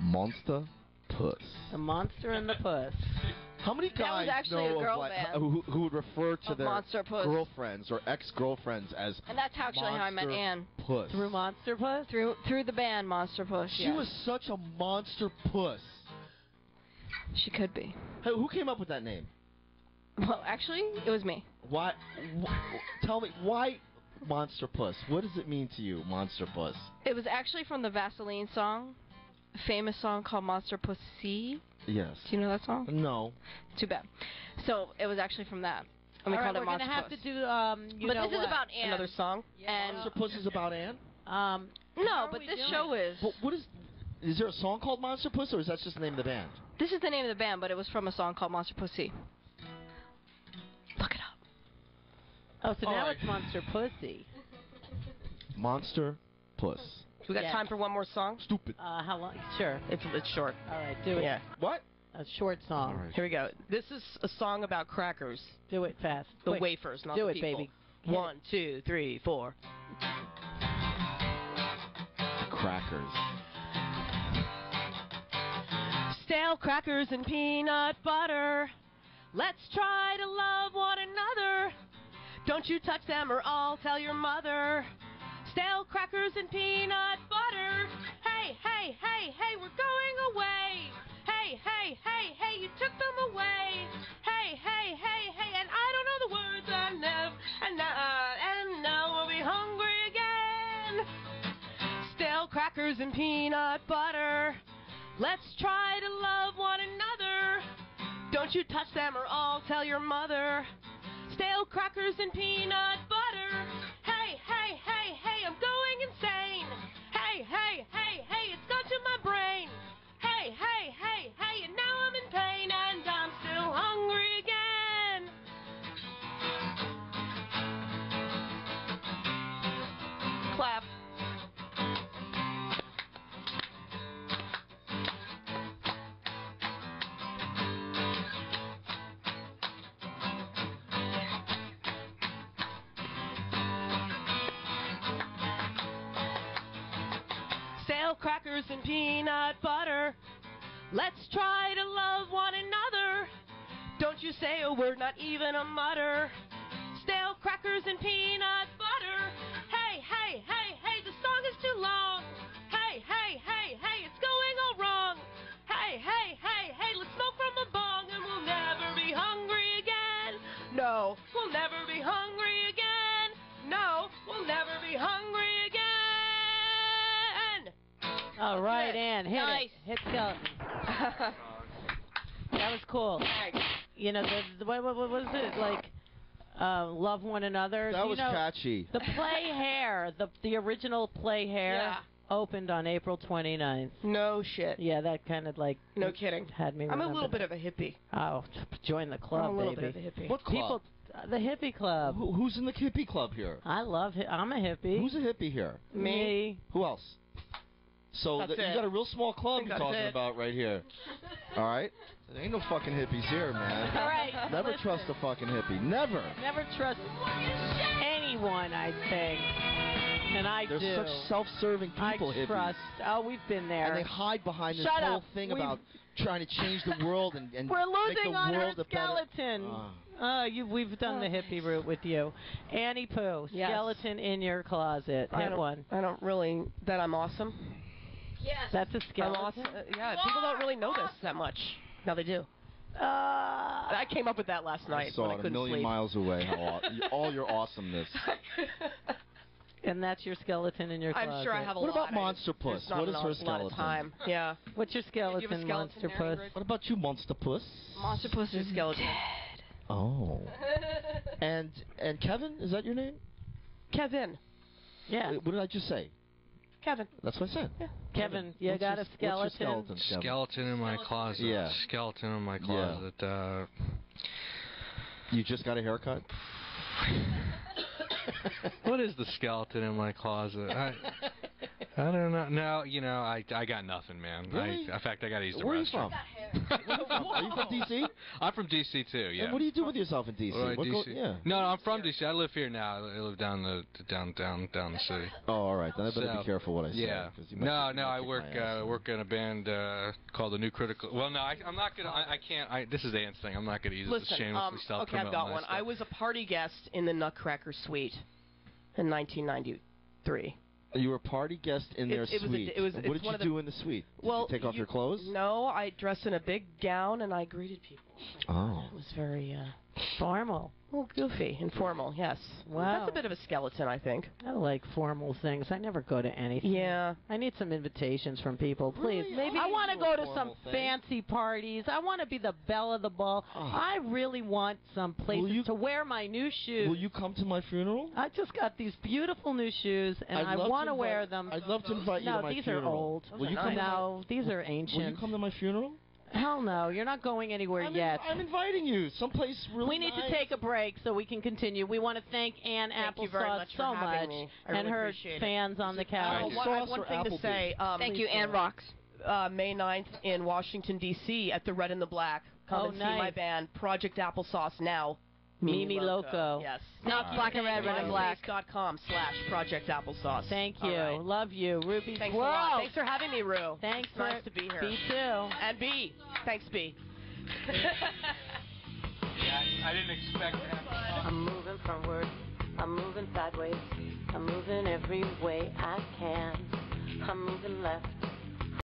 Monster Puss. The Monster and the Puss. How many That was guys actually a know girl of like who, who would refer to of their Monster Puss. girlfriends or ex-girlfriends as And that's actually how I met Anne. Puss? Through Monster Puss? Through through the band Monster Puss. She yeah. was such a monster puss. She could be. Hey, who came up with that name? Well, actually, it was me. Why? Wh- tell me why monster puss. What does it mean to you, monster puss? It was actually from the Vaseline song, a famous song called Monster Pussy. Yes. Do you know that song? No. Too bad. So it was actually from that. And we All right, called it we're Monster gonna have Puss. to do. Um, you but know this is about Anne. Another song? And Monster puss is about Anne. Um, no, but this doing? show is. But what is? Is there a song called Monster Puss, or is that just the name of the band? This is the name of the band, but it was from a song called Monster Pussy. Look it up. oh, so All now right. it's Monster Pussy. Monster Puss. So we got Yeah. time for one more song? Stupid. Uh, how long? Sure. It's it's short. All right, do it. Yeah. What? A short song. All right. Here we go. This is a song about crackers. Do it fast. The Quick. wafers, not Do the it, people. baby. One, two, three, four. Crackers. Stale crackers and peanut butter. Let's try to love one another. Don't you touch them or I'll tell your mother. Stale crackers and peanut butter. Hey, hey, hey, hey, we're going away. Hey, hey, hey, hey, you took them away. Hey, hey, hey, hey, and I don't know the words. I never, and now, uh, and now we'll be hungry again. Stale crackers and peanut butter. Let's try to love one another. Don't you touch them or I'll tell your mother. Stale crackers and peanut butter. Crackers and peanut butter. Let's try to love one another. Don't you say a word, not even a mutter. Stale crackers and peanut butter. Hey, hey, hey, hey, the song is too long. Hey, hey, hey, hey, it's going all wrong. Hey, hey, hey, hey, let's smoke from a bong and we'll never be hungry again. No, we'll never be hungry again. All right, it. Ann, hit Nice. it. Hit skeleton. That was cool. You know, the, the what, what, what was it like? Uh, love one another. That You was know, catchy. The play hair, the the original play hair, Yeah. opened on April 29th. No shit. Yeah, that kind of like No kidding. had me. I'm a little bit that. of a hippie. Oh, join the club, I'm a little baby. bit of a hippie. What club? People, uh, the hippie club. Who, who's in the hippie club here? I love. hi- I'm a hippie. Who's a hippie here? Me. Who else? So That's th- you got a real small club you're talking it. about right here. All right. There ain't no fucking hippies here, man. All right. Never listen. trust a fucking hippie. Never. Never trust anyone. I think, and I They're do. such self-serving people, I hippies. trust. Oh, we've been there. And they hide behind this Shut whole up. thing We've- about trying to change the world and, and We're make losing the on her world a better. skeleton. Ah. Oh, you, we've done the hippie route with you. Annie Pooh, Yes. skeleton in your closet. I Hit don't, one. I don't really that I'm awesome. Yes. That's a I'm skeleton. awesome. Uh, yeah, people don't really know this that much. Now they do. Uh, I came up with that last I night saw when I it a couldn't million sleep. miles away. How all your awesomeness. and that's your skeleton in your closet. I'm sure I have a What lot. about I- Monster Puss? What is a her lot skeleton? of time. Yeah. What's your Do you skeleton, skeleton monster there, puss? Ingrid? What about you, Monster Puss? Monster Puss is skeleton. Oh. And and Kevin, is that your name? Kevin. Yeah, What did I just say? Kevin. That's what I said. Kevin, you What's got your- a skeleton. Skeleton, Kevin? Skeleton in my closet. Yeah. Skeleton in my closet. Uh, You just got a haircut? what is the skeleton in my closet? I, I don't know. No, you know, I I got nothing, man. Really? I, in fact, I got to use the Where are you restroom. from? Are you from DC? I'm from DC too. Yeah. And what do you do with yourself in DC? What do I go- DC? yeah. No, no, I'm from DC. I live here now. I live down the down down down the city. Oh, all right. Then I better So, be careful what I say. Yeah. 'cause you might- No, no, I work uh, work in a band uh, called the New Critical. Well, no, I, I'm not gonna. I, I can't. I, this is Ann's thing. I'm not gonna use it to Listen, shamelessly um, self okay, I've got one. I was a party guest in the Nutcracker Suite in 1993. You were a party guest in their it was a- suite. it was- what did you do in the suite? Did Well, you take off you- your clothes? No, I dressed in a big gown and I greeted people. Oh. It was very uh, Formal. well, goofy, informal. Yes. Wow. That's a bit of a skeleton, I think. I like formal things. I never go to anything. Yeah. I need some invitations from people, please. Really? Maybe I I want to go to some thing. fancy parties. I want to be the belle of the ball. Oh. I really want some places to wear my new shoes. Will you come to my funeral? I just got these beautiful new shoes, and I'd I want to wear them. I'd love to invite you no, to my funeral. No, these are old. Will you come? No, these are ancient. Will you come to my funeral? Hell no, you're not going anywhere I'm, yet. I'm inviting you. Someplace really we need nice. to take a break so we can continue. We want to thank Ann Thank Applesauce much so much me. And her appreciate it. fans on the couch. Thank you. one, I have one or thing to say. Um, Thank you, Ann Rocks. uh, May 9th in Washington, D.C. at the Red and the Black. Come Oh, and see my band, Project Applesauce Now. Mimi Loco. Yes. Not black and red, red and black. MySpace.com slash Project Applesauce. Thank you. right. Love you. Ruby Thanks Squirrel. a lot. Thanks for having me, Rue. Thanks It's nice for- to be here. B too. And B. Thanks, B. I didn't expect to have. I'm moving forward. I'm moving sideways. I'm moving every way I can. I'm moving left.